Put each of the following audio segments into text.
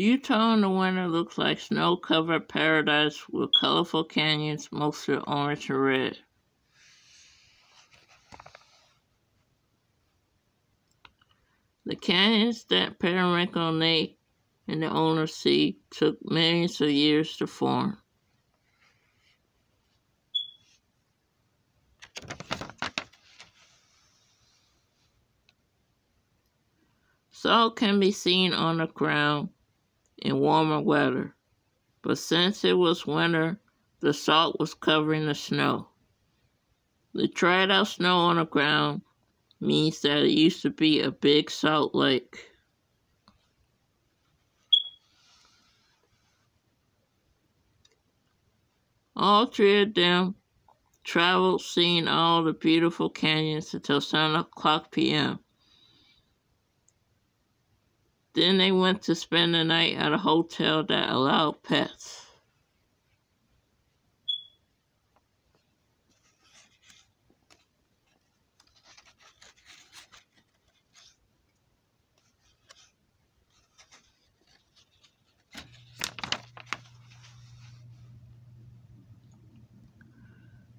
Utah in the winter looks like snow-covered paradise with colorful canyons, mostly orange and red. The canyons that Periwinkle Nate and the owner see took millions of years to form. Salt can be seen on the ground in warmer weather, but since it was winter, the salt was covering the snow. The dried out snow on the ground means that it used to be a big salt lake. All three of them traveled seeing all the beautiful canyons until 7 o'clock p.m. Then they went to spend the night at a hotel that allowed pets.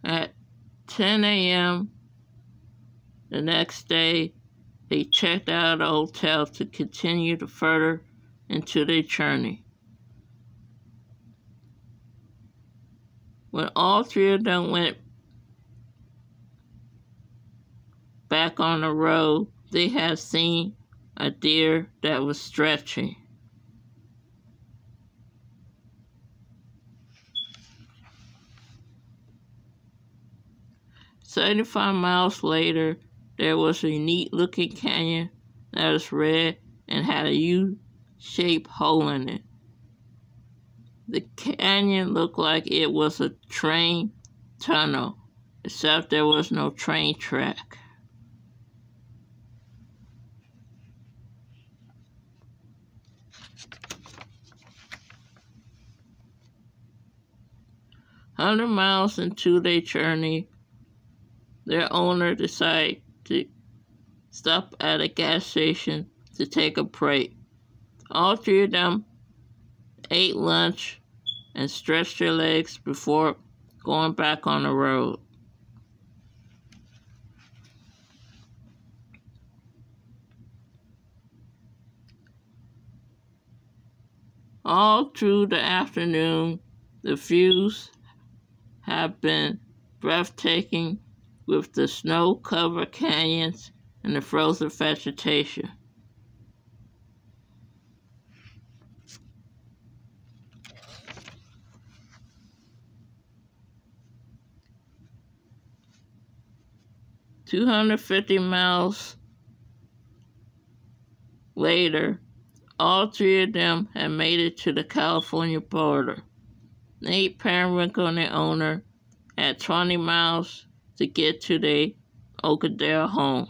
At 10 a.m. the next day, they checked out of the hotel to continue to further into their journey. When all three of them went back on the road, they had seen a deer that was stretching. Seventy-five miles later, there was a neat looking canyon that was red and had a U-shaped hole in it. The canyon looked like it was a train tunnel, except there was no train track. Hundred miles into their journey, their owner decided to stop at a gas station to take a break. All three of them ate lunch and stretched their legs before going back on the road. All through the afternoon, the views have been breathtaking with the snow-covered canyons and the frozen vegetation. Two hundred fifty miles later, all three of them had made it to the California border. Nate Periwinkle and the owner at 20 miles to get to their oh, Oakdale home.